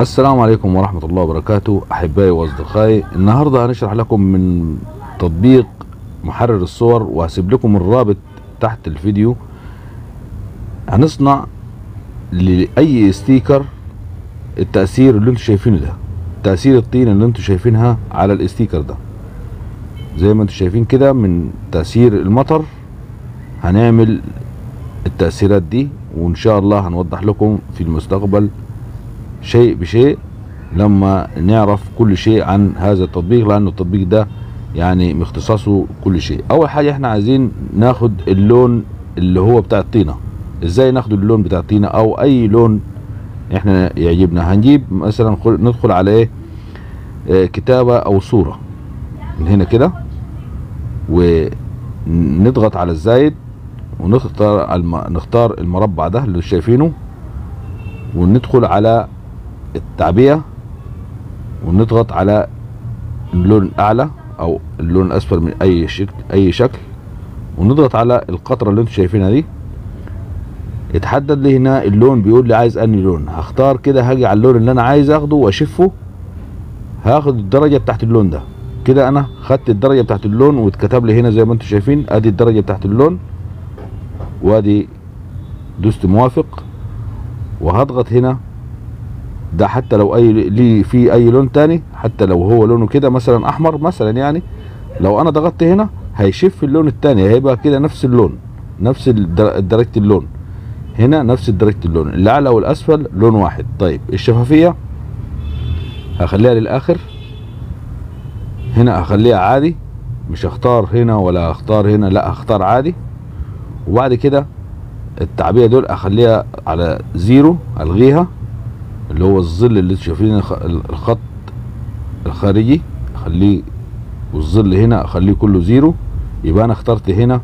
السلام عليكم ورحمة الله وبركاته أحبائي وأصدقائي. النهاردة هنشرح لكم من تطبيق محرر الصور وهسيب لكم الرابط تحت الفيديو. هنصنع لأي sticker التأثير اللي أنتوا شايفينه ده تأثير الطينة اللي أنتوا شايفينها على ال sticker ده. زي ما أنتوا شايفين كده من تأثير المطر هنعمل التأثيرات دي وإن شاء الله هنوضح لكم في المستقبل شيء بشيء لما نعرف كل شيء عن هذا التطبيق لأنه التطبيق ده يعني مختصاصه كل شيء. أول حاجة إحنا عايزين ناخد اللون اللي هو بتاع الطينة. إزاي ناخد اللون بتاع الطينة؟ أو أي لون إحنا يعجبنا. هنجيب مثلا ندخل على إيه؟ آه كتابة أو صورة. من هنا كده. ونضغط على الزايد. ونختار. نختار المربع ده اللي شايفينه. وندخل على التعبئة ونضغط على اللون الأعلى أو اللون الأسفل من أي شكل أي شكل ونضغط على القطرة اللي أنتم شايفينها دي. يتحدد لي هنا اللون بيقول لي عايز أنهي لون. هختار كده هاجي على اللون اللي أنا عايز أخده وأشفه. هاخد الدرجة بتاعت اللون ده. كده أنا خدت الدرجة بتاعت اللون واتكتب لي هنا زي ما أنتم شايفين. أدي الدرجة بتاعت اللون. وأدي دوست موافق. وهضغط هنا ده حتى لو أي ليه في أي لون تاني حتى لو هو لونه كده مثلا أحمر مثلا يعني لو أنا ضغطت هنا هيشف اللون التاني هيبقى كده نفس اللون نفس درجة اللون. هنا نفس درجة اللون الأعلى والأسفل لون واحد. طيب الشفافية هخليها للآخر. هنا هخليها عادي مش هختار هنا ولا هختار هنا لا هختار عادي. وبعد كده التعبئة دول أخليها على zero ألغيها. اللي هو الظل اللي شايفين الخط الخارجي اخليه والظل هنا اخليه كله zero. يبقى أنا اخترت هنا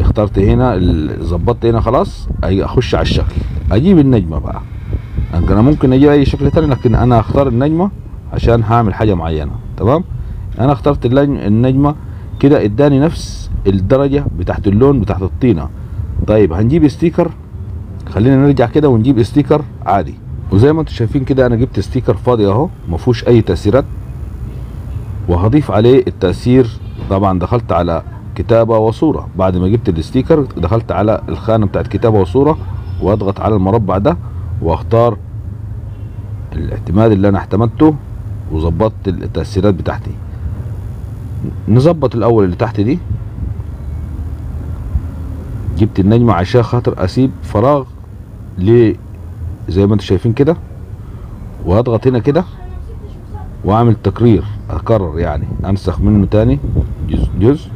اخترت هنا ظبطت هنا خلاص أخش على الشكل. أجيب النجمة بقى. أنا ممكن أجيب أي شكل تاني لكن أنا اختار النجمة عشان هعمل حاجة معينة. تمام؟ أنا اخترت النجمة كده إداني نفس الدرجة بتاعت اللون بتاعت الطينة. طيب هنجيب sticker. خلينا نرجع كده ونجيب sticker عادي. وزي ما أنتم شايفين كده أنا جبت sticker فاضي اهو ما فيهوش اي تأثيرات. وهضيف عليه التأثير طبعا دخلت على كتابة وصورة. بعد ما جبت ال sticker دخلت على الخانة بتاعت كتابة وصورة واضغط على المربع ده واختار الاعتماد اللي أنا اعتمدته وظبطت التأثيرات بتاعتي. نظبط الأول اللي تحت دي. جبت النجمة عشان خاطر أسيب فراغ ل زي ما أنتم شايفين كده؟ وهضغط هنا كده واعمل تكرير اكرر يعني انسخ منه تاني جزء جزء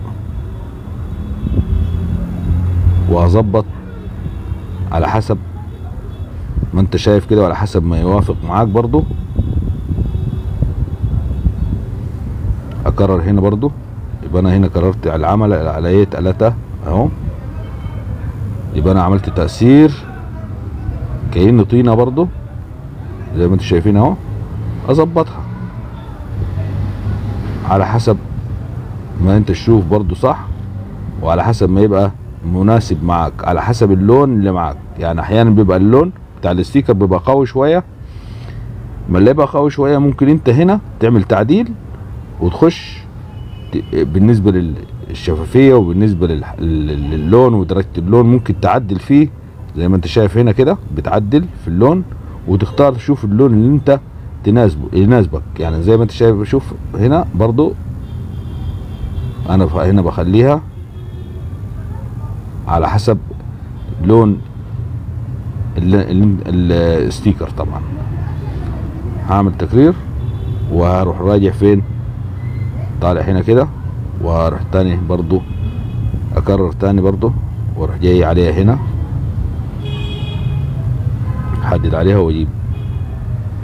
وهظبط على حسب ما انت شايف كده وعلى حسب ما يوافق معاك برضو. اكرر هنا برضو يبقى أنا هنا كررت العمل على إيه؟ تلاتة اهو. يبقى أنا عملت تأثير كأنه طينة برضو زي ما أنتم شايفين اهو أظبطها. على حسب ما انت تشوف برضو صح وعلى حسب ما يبقى مناسب معاك على حسب اللون اللي معاك. يعني أحيانا بيبقى اللون بتاع الستيكر بيبقى قوي شوية ما اللي يبقى قوي شوية ممكن انت هنا تعمل تعديل وتخش بالنسبة للشفافية وبالنسبة للون ودرجة اللون ممكن تعدل فيه زي ما انت شايف هنا كده بتعدل في اللون وتختار تشوف اللون اللي انت تناسبه يناسبك. يعني زي ما انت شايف شوف هنا برضو أنا هنا بخليها على حسب لون الستيكر طبعا. هعمل تكرير وهروح راجع فين؟ طالع هنا كده وأروح تاني برضو أكرر تاني برضو وأروح جاي عليها هنا. احدد عليها واجيب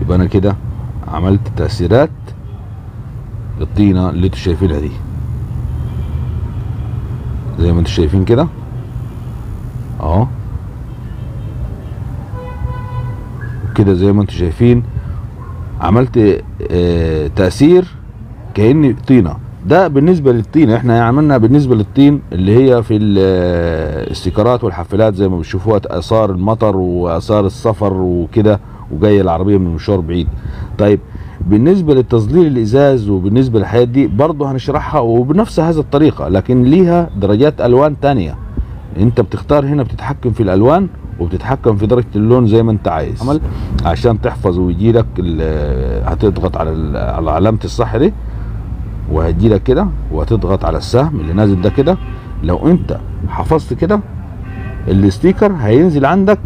يبقى أنا كده عملت تأثيرات الطينة اللي أنتوا شايفينها دي. زي ما أنتوا شايفين كده. أهو. كده زي ما أنتوا شايفين عملت آه تأثير كأني طينة. ده بالنسبة للطين. إحنا عملنا بالنسبة للطين اللي هي في الاستيكرات والحافلات زي ما بتشوفوها آثار المطر وآثار السفر وكده وجايه العربية من مشوار بعيد. طيب بالنسبة للتظليل الإزاز وبالنسبة للحاجات دي برضه هنشرحها وبنفس هذه الطريقة لكن ليها درجات ألوان تانية. انت بتختار هنا بتتحكم في الألوان وبتتحكم في درجة اللون زي ما انت عايز. عمل. عشان تحفظ ويجي لك هتضغط على على علامة الصح دي. وهيجي لك كده وهتضغط على السهم اللي نازل ده كده. لو انت حفظت كده ال sticker هينزل عندك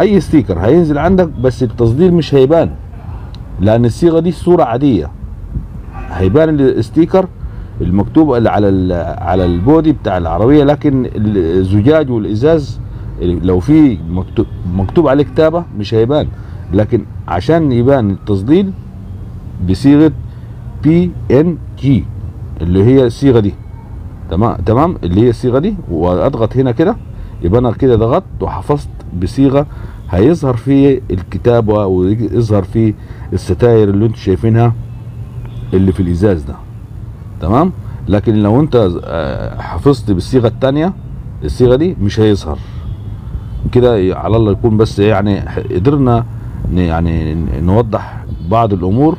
أي sticker هينزل عندك بس التصدير مش هيبان لأن الصيغة دي صورة عادية. هيبان ال sticker المكتوب على على ال body بتاع العربية لكن الزجاج والإزاز لو في مكتوب مكتوب عليه كتابة مش هيبان. لكن عشان يبان التصدير بصيغة PNG اللي هي الصيغة دي. تمام؟ تمام؟ اللي هي الصيغة دي. وأضغط هنا كده. يبقى أنا كده ضغطت وحفظت بصيغة هيظهر في الكتابه ويظهر في الستاير اللي أنتم شايفينها اللي في الإزاز ده. تمام؟ لكن لو انت آه، حفظت بالصيغة الثانية الصيغة دي مش هيظهر. كده على الله يكون بس يعني قدرنا يعني نوضح بعض الأمور